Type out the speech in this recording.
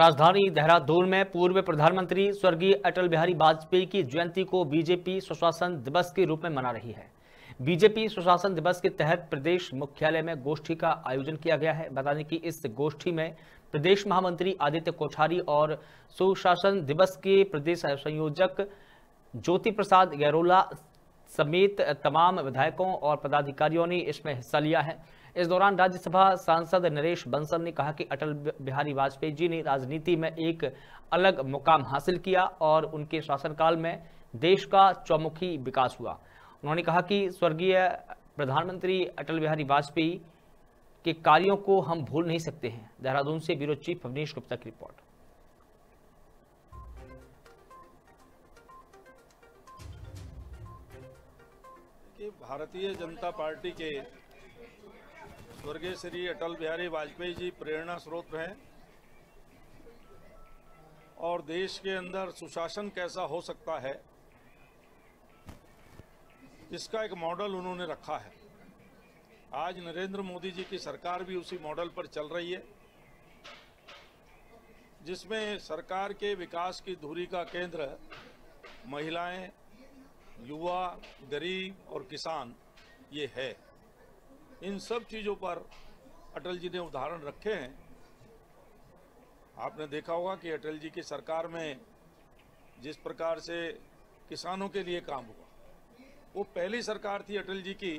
राजधानी देहरादून में पूर्व प्रधानमंत्री स्वर्गीय अटल बिहारी वाजपेयी की जयंती को बीजेपी सुशासन दिवस के रूप में मना रही है। बीजेपी सुशासन दिवस के तहत प्रदेश मुख्यालय में गोष्ठी का आयोजन किया गया है। बताने की इस गोष्ठी में प्रदेश महामंत्री आदित्य कोठारी और सुशासन दिवस के प्रदेश संयोजक ज्योति प्रसाद गैरोला समेत तमाम विधायकों और पदाधिकारियों ने इसमें हिस्सा लिया है। इस दौरान राज्यसभा सांसद नरेश बंसल ने कहा कि अटल बिहारी वाजपेयी जी ने राजनीति में एक अलग मुकाम हासिल किया और उनके शासनकाल में देश का चौमुखी विकास हुआ। उन्होंने कहा कि स्वर्गीय प्रधानमंत्री अटल बिहारी वाजपेयी के कार्यों को हम भूल नहीं सकते हैं। देहरादून से ब्यूरो चीफ अवनीश गुप्ता की रिपोर्ट। कि भारतीय जनता पार्टी के स्वर्गीय श्री अटल बिहारी वाजपेयी जी प्रेरणा स्रोत हैं और देश के अंदर सुशासन कैसा हो सकता है, इसका एक मॉडल उन्होंने रखा है। आज नरेंद्र मोदी जी की सरकार भी उसी मॉडल पर चल रही है, जिसमें सरकार के विकास की धुरी का केंद्र महिलाएँ युवा, गरीब और किसान, ये है। इन सब चीज़ों पर अटल जी ने उदाहरण रखे हैं। आपने देखा होगा कि अटल जी की सरकार में जिस प्रकार से किसानों के लिए काम हुआ, वो पहली सरकार थी अटल जी की